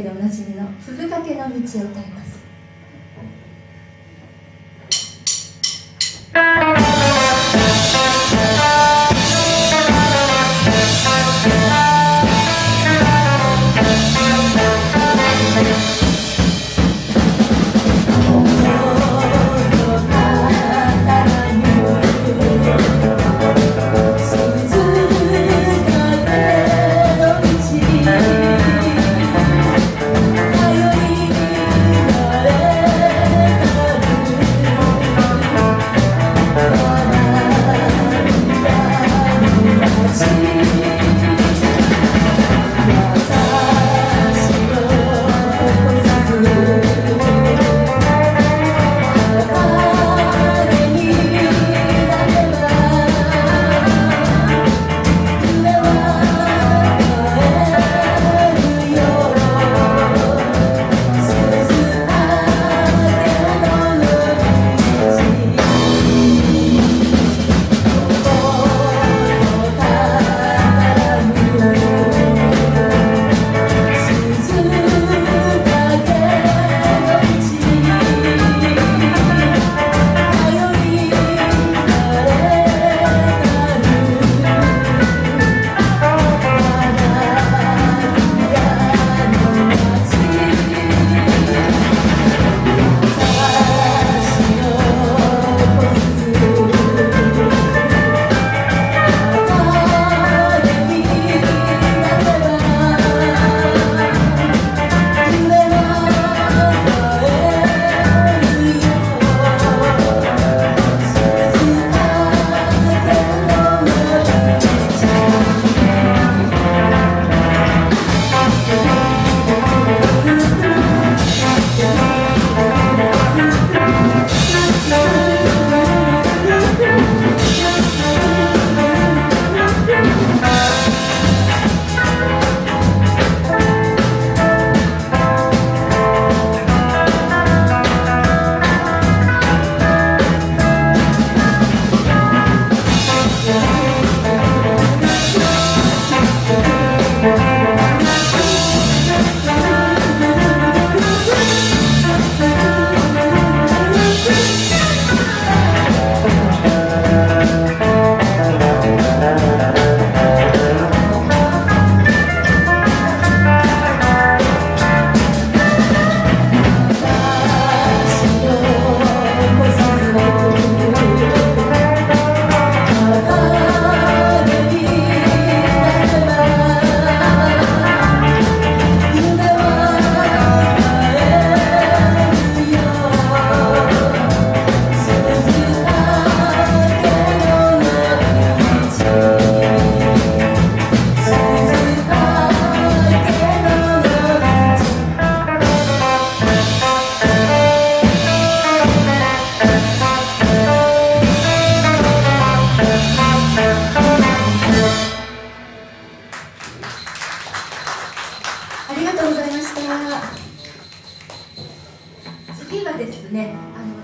でおなじみの「ふぶかけの道」を歌います。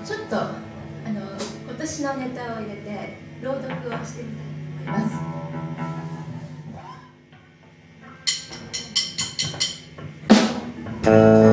ちょっとあの今年のネタを入れて朗読をしてみたいと思います。熱